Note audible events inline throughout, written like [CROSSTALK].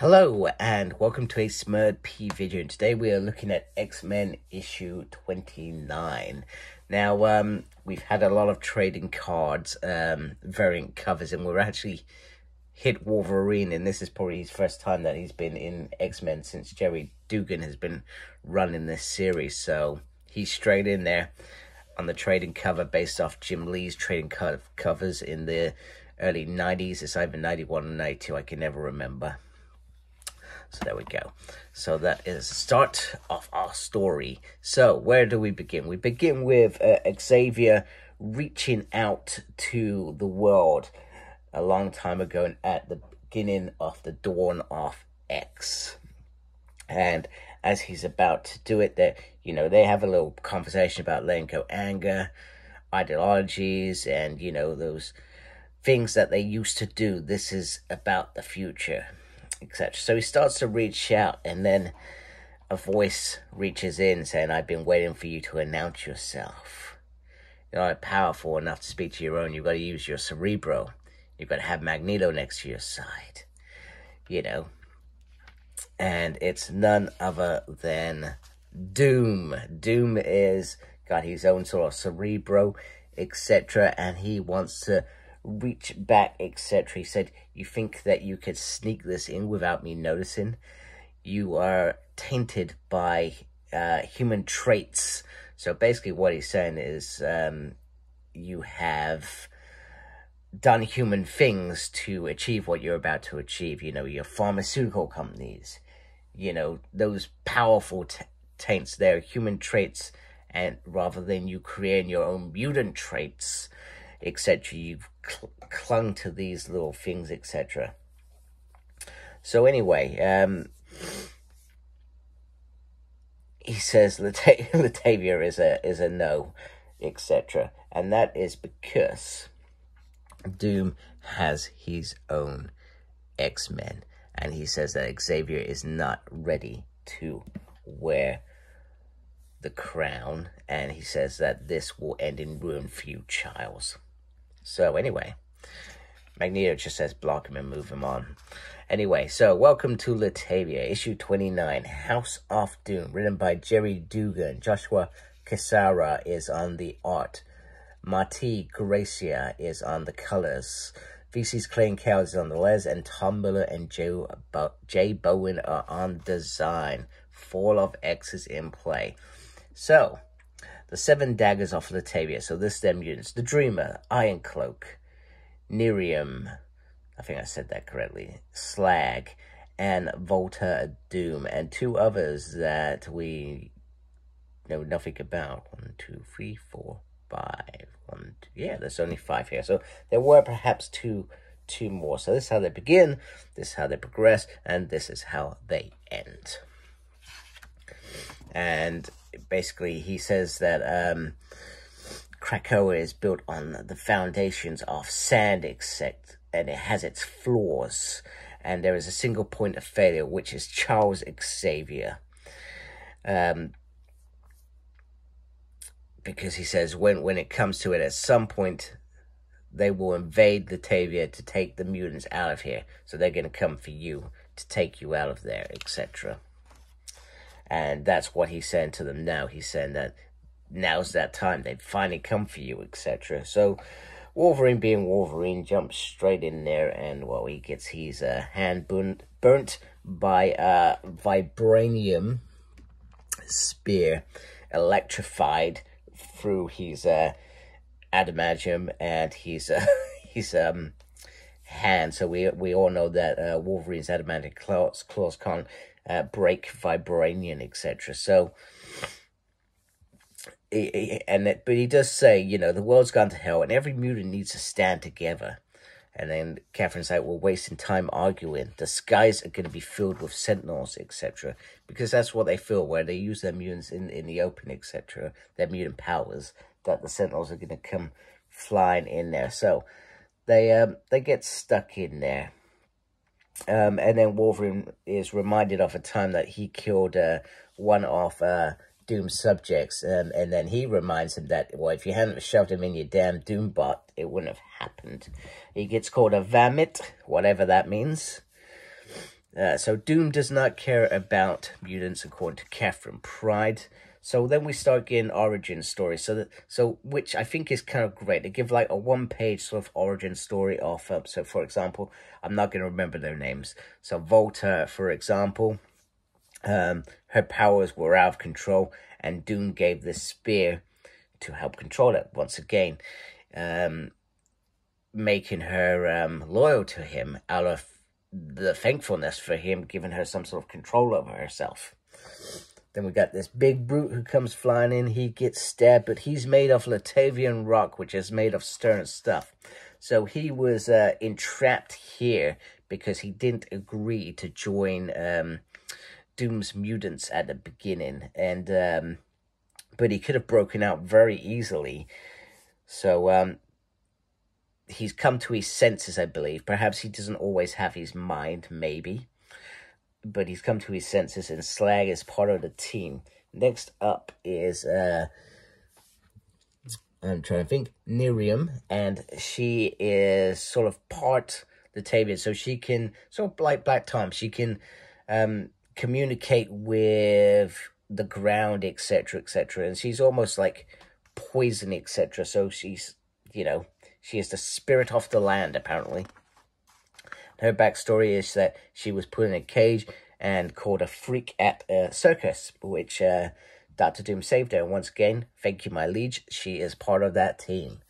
Hello and welcome to a Smerd P video. And today we are looking at X-Men issue 29. Now, um, we've had a lot of trading cards, um, variant covers, and we're actually hit Wolverine, and this is probably his first time that he's been in X-Men since Gerry Duggan has been running this series. So he's straight in there on the trading cover based off Jim Lee's trading co covers in the early 90s. It's either 91 or 92, I can never remember. So there we go. So that is the start of our story. So where do we begin? We begin with uh, Xavier reaching out to the world a long time ago and at the beginning of the dawn of X. And as he's about to do it, that you know, they have a little conversation about letting go anger, ideologies, and you know, those things that they used to do. This is about the future etc. So he starts to reach out, and then a voice reaches in saying, I've been waiting for you to announce yourself. You're not powerful enough to speak to your own. You've got to use your cerebro. You've got to have Magneto next to your side. You know? And it's none other than Doom. Doom is got his own sort of cerebro, etc. And he wants to reach back, etc. He said, You think that you could sneak this in without me noticing? You are tainted by uh, human traits. So basically, what he's saying is um, you have done human things to achieve what you're about to achieve. You know, your pharmaceutical companies, you know, those powerful taints, they're human traits. And rather than you creating your own mutant traits, etc. You've cl clung to these little things, etc. So anyway, um, he says Lat- [LAUGHS] Latveria is a is a no, etc. And that is because Doom has his own X Men, and he says that Xavier is not ready to wear the crown, and he says that this will end in ruin for you, Childs. So anyway, Magneto just says block him and move him on. Anyway, so welcome to Latveria, issue 29, House of Doom, written by Gerry Duggan. Joshua Cassara is on the art. Marte Gracia is on the colors. VC's Clayton Cowles is on the les, and Tom Muller and Joe Bo Jay Bowen are on design. Fall of X is in play. So, the Seven Daggers of Latveria. So this them mutants. The Dreamer, Iron Cloak, Nerium, I think I said that correctly, Slag, and Volta Doom, and two others that we know nothing about. One, two, three, four, five. One, two. Yeah, there's only five here. So there were perhaps two two more. So this is how they begin, this is how they progress, and this is how they end. And basically he says that um, Krakoa is built on the foundations of sand, except and it has its flaws. And there is a single point of failure, which is Charles Xavier. Um, because he says when when it comes to it, at some point they will invade Latveria to take the mutants out of here. So they're going to come for you to take you out of there, etc. And that's what he's saying to them now. He's saying that now's that time. They've finally come for you, etc. So Wolverine being Wolverine jumps straight in there and, well, he gets his uh, hand burnt, burnt by a vibranium spear electrified through his uh, adamantium and his, uh, [LAUGHS] um, hand. So we we all know that uh, Wolverine's adamantium claws, claws can't uh, break vibranium, etc. So, He, he, and it, but he does say, you know, the world's gone to hell, and every mutant needs to stand together. And then Catherine's like, we're wasting time arguing. The skies are going to be filled with sentinels, etc. Because that's what they feel, where they use their mutants in, in the open, etc. Their mutant powers, that the sentinels are going to come flying in there. So they um, they get stuck in there. Um, and then Wolverine is reminded of a time that he killed uh, one of uh, Doom's subjects. Um, and then he reminds him that, well, if you hadn't shoved him in your damn Doombot, it wouldn't have happened. He gets called a Vamit, whatever that means. Uh, so Doom does not care about mutants according to Catherine Pryde. So then we start getting origin stories. So that so which I think is kind of great. They give like a one page sort of origin story of so for example, I'm not gonna remember their names. So Volta, for example, um, her powers were out of control, and Doom gave the spear to help control it once again, um, making her um, loyal to him out of the thankfulness for him giving her some sort of control over herself. Then we got this big brute who comes flying in. He gets stabbed, but he's made of Latverian rock, which is made of stern stuff. So he was uh, entrapped here because he didn't agree to join um, Doom's mutants at the beginning. And um, but he could have broken out very easily. So um, he's come to his senses, I believe. Perhaps he doesn't always have his mind, maybe. But he's come to his senses, and Slag is part of the team. Next up is, uh, I'm trying to think, Nerium, and she is sort of part Latverian, so she can, sort of like Black Tom, she can um, communicate with the ground, etc., etc. And she's almost like poison, etc. So she's, you know, she is the spirit of the land, apparently. Her backstory is that she was put in a cage and called a freak at a circus, which uh, Doctor Doom saved her. And once again, thank you, my liege. She is part of that team.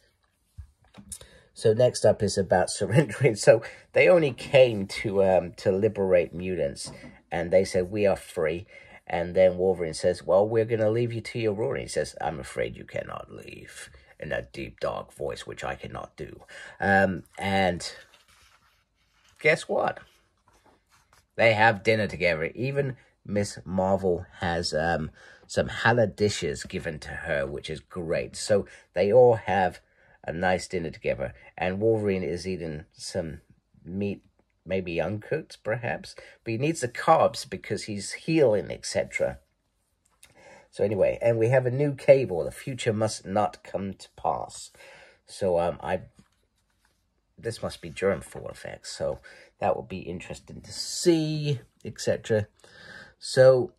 So next up is about [LAUGHS] surrendering. So they only came to um, to liberate mutants, and they said we are free. And then Wolverine says, well, we're going to leave you to your ruin. He says, I'm afraid you cannot leave in a deep, dark voice, which I cannot do. Um, and guess what? They have dinner together. Even Miss Marvel has um, some halal dishes given to her, which is great. So they all have a nice dinner together. And Wolverine is eating some meat maybe uncooked perhaps, but he needs the carbs because he's healing, etc. So anyway, and we have a new cable, the future must not come to pass. So um, I, this must be germ full effects, so that will be interesting to see, etc. So,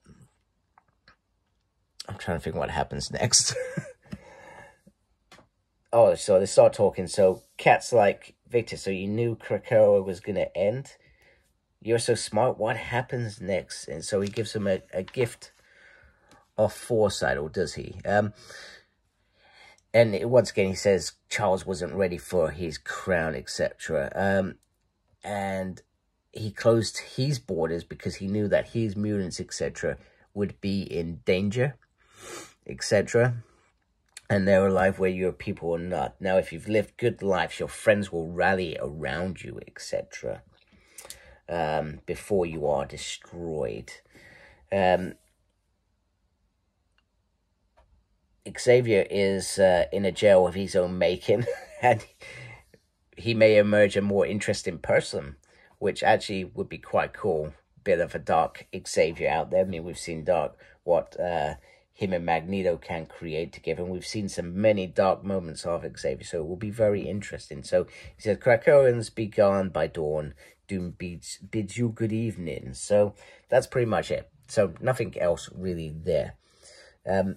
I'm trying to think what happens next. [LAUGHS] oh, so they start talking, so Cat's like, Victor, so you knew Krakoa was going to end? You're so smart. What happens next? And so he gives him a, a gift of foresight, or does he? Um, and once again, he says Charles wasn't ready for his crown, etc. Um, and he closed his borders because he knew that his mutants, etc., would be in danger, etc and they're alive where your people are not. Now, if you've lived good lives, your friends will rally around you, etc. Um, before you are destroyed. Um, Xavier is uh, in a jail of his own making, [LAUGHS] and he may emerge a more interesting person, which actually would be quite cool. Bit of a dark Xavier out there. I mean, we've seen dark what uh, him and Magneto can create together. And we've seen some many dark moments of Xavier, so it will be very interesting. So he says, "Krakoans be gone by dawn. Doom bids, bids you good evening. So that's pretty much it. So nothing else really there. Um,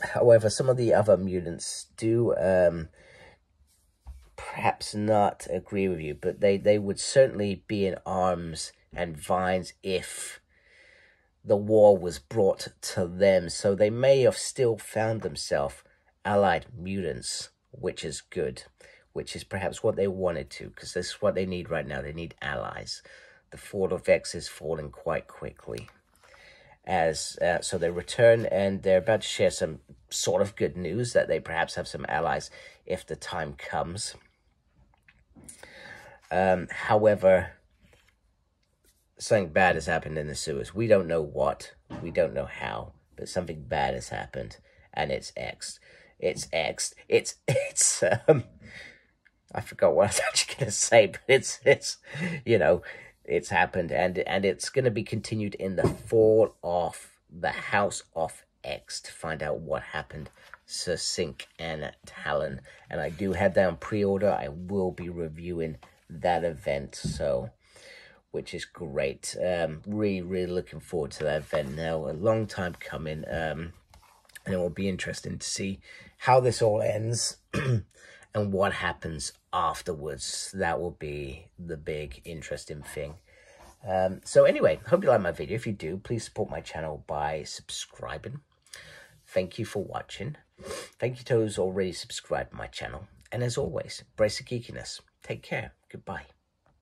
however, some of the other mutants do um, perhaps not agree with you, but they, they would certainly be in arms and vines if the war was brought to them, so they may have still found themselves allied mutants, which is good, which is perhaps what they wanted to, because this is what they need right now. They need allies. The Fall of X is falling quite quickly. As uh, So they return, and they're about to share some sort of good news that they perhaps have some allies if the time comes. Um, however, something bad has happened in the sewers. We don't know what, we don't know how, but something bad has happened, and it's X. It's X. It's [LAUGHS] it's um. I forgot what I was [LAUGHS] actually going to say, but it's it's you know it's happened, and and it's going to be continued in the fall of the House of X to find out what happened. Sir Sink and Talon, and I do have that on pre-order. I will be reviewing that event, so which is great. Um, really, really looking forward to that event now. A long time coming. Um, and it will be interesting to see how this all ends [CLEARS THROAT] and what happens afterwards. That will be the big interesting thing. Um, so anyway, hope you like my video. If you do, please support my channel by subscribing. Thank you for watching. Thank you to those already subscribed to my channel. And as always, brace the geekiness. Take care. Goodbye.